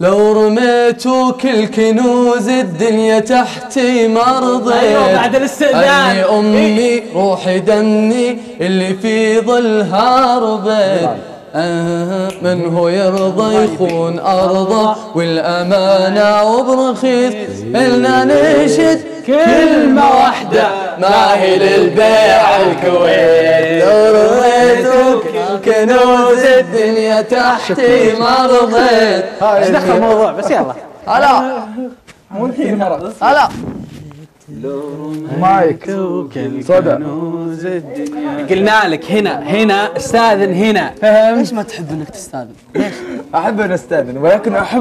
لو رميتوا كل كنوز الدنيا تحتي ما رضيت أيوة، بعد الاستئذان. أني أمي روحي دمي اللي في ظلها ربيت آه، من هو يرضى؟ يخون أرضه والأمانة وبرخيص. إلنا نشد كلمة واحدة. ما هي للبيع الكويت. كنوز الدنيا تحتي ما رضيت إيش دخل الموضوع بس يلا. هلا. مو الحين مرة هلا. مايك. صدى قلنا لك هنا هنا استاذن هنا. ليش ما تحب إنك تستاذن؟ أحب أن أستاذن ولكن أحب